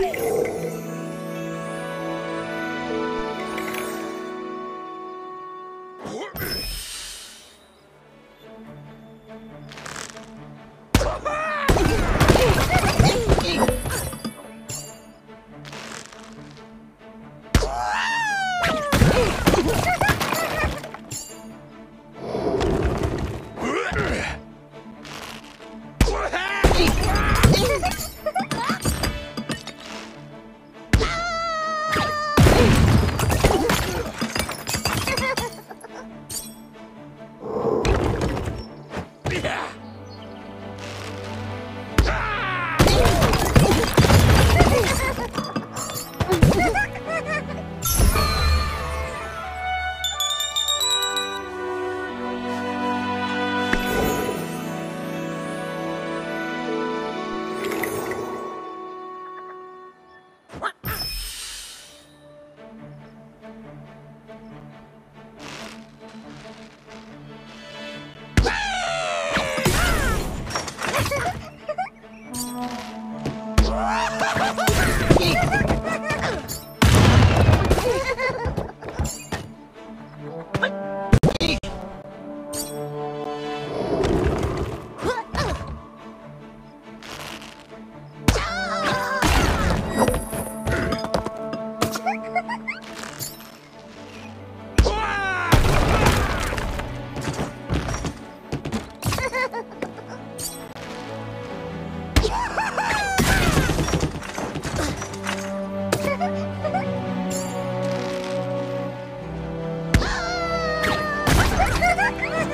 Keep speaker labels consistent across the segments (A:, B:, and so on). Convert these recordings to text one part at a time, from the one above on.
A: Yeah. Ha ha ha!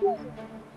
A: 这是什